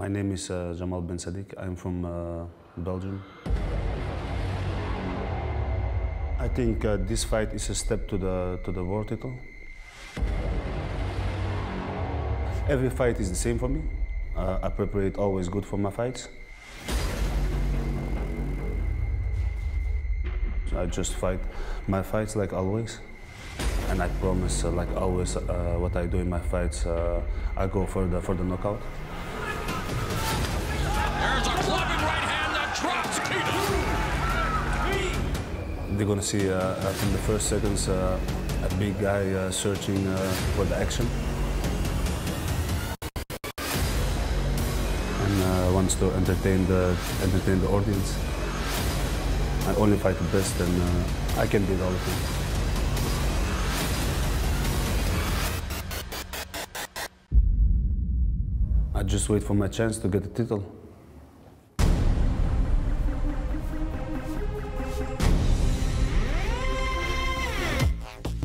My name is uh, Jamal Ben Saddik. I'm from uh, Belgium. I think uh, this fight is a step to the to the world title. Every fight is the same for me. Uh, I prepare it always good for my fights. I just fight my fights like always, and I promise, uh, like always, uh, what I do in my fights, I go for the for the knockout. They're gonna see uh, uh, from the first seconds uh, a big guy uh, searching uh, for the action and uh, wants to entertain the entertain the audience. I only fight the best, and uh, I can beat all of them. I just wait for my chance to get the title.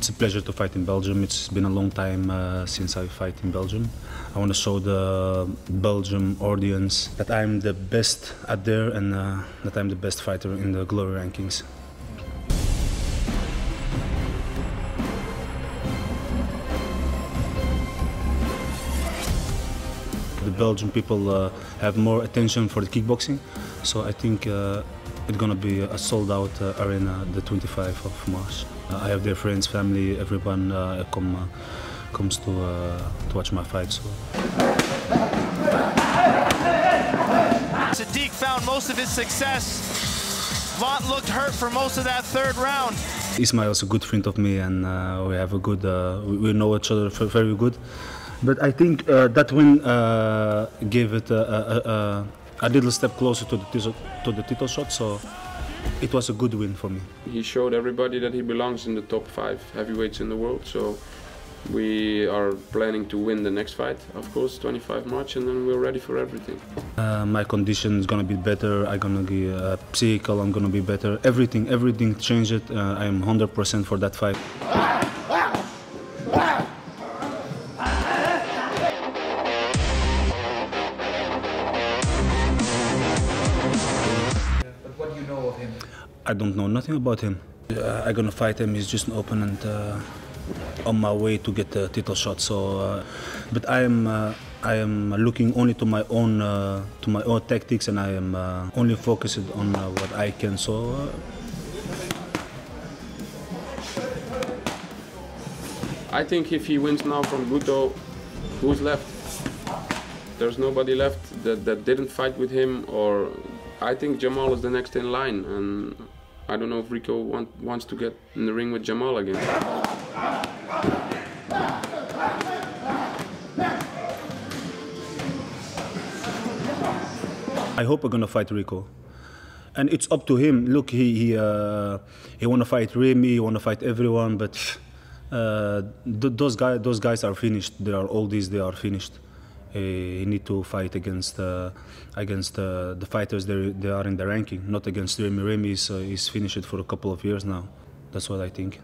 It's a pleasure to fight in Belgium. It's been a long time uh, since I fight in Belgium. I want to show the Belgium audience that I'm the best at there and uh, that I'm the best fighter in the glory rankings. The Belgian people uh, have more attention for the kickboxing, so I think uh, it's gonna be a sold-out uh, arena the 25th of March. Uh, I have their friends, family, everyone uh, come uh, comes to uh, to watch my fight. So Saddik found most of his success. Vaught looked hurt for most of that third round. Ismail is a good friend of me, and uh, we have a good uh, we know each other very good. But I think uh, that win uh, gave it a, a, a, a little step closer to the title, to the title shot. So it was a good win for me. He showed everybody that he belongs in the top five heavyweights in the world. So we are planning to win the next fight, of course, 25 March, and then we're ready for everything. Uh, my condition is gonna be better. I'm gonna be uh, psychical. I'm gonna be better. Everything, everything changed. Uh, I'm 100% for that fight. I don't know nothing about him. Uh, I'm gonna fight him. He's just an opponent uh, on my way to get the title shot. So, uh, but I am uh, I am looking only to my own uh, to my own tactics, and I am uh, only focused on what I can. So. I think if he wins now from Guto, who's left? There's nobody left that, that didn't fight with him, or I think Jamal is the next in line, and I don't know if Rico want, wants to get in the ring with Jamal again. I hope we're gonna fight Rico, and it's up to him. Look, he he uh, he wanna fight Remy, he wanna fight everyone, but uh, th- those guys those guys are finished. They are all these. They are finished. Uh, he need to fight against uh, against uh, the fighters they they are in the ranking, not against Remy. Remy is uh, is finished for a couple of years now. That's what I think.